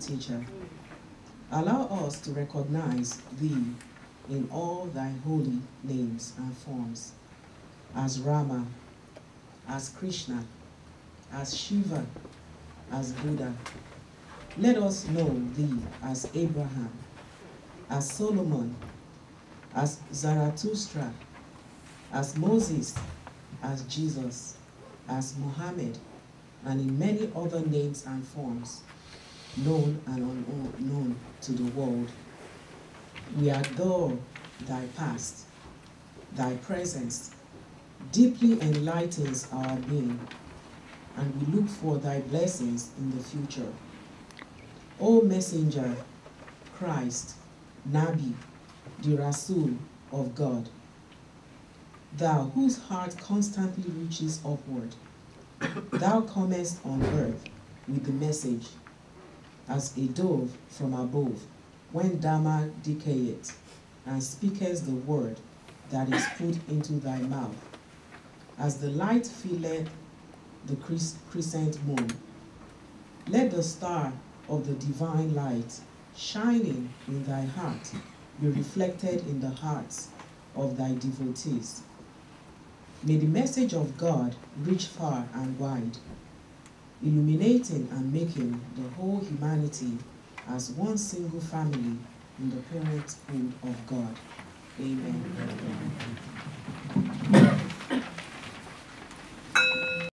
teacher. Allow us to recognize thee in all thy holy names and forms, as Rama, as Krishna, as Shiva, as Buddha. Let us know thee as Abraham, as Solomon, as Zarathustra, as Moses, as Jesus, as Muhammad, and in many other names and forms, known and unknown to the world. We adore thy past, thy presence deeply enlightens our being, and we look for thy blessings in the future. O Messenger, Christ, Nabi, the Rasul of God, thou whose heart constantly reaches upward, thou comest on earth with the message, as a dove from above, when Dharma decayeth, and speakest the word that is put into thy mouth, as the light filleth the crescent moon. Let the star of the divine light shining in thy heart be reflected in the hearts of thy devotees. May the message of God reach far and wide, illuminating and making the whole humanity as one single family in the parenthood of God. Amen. Amen.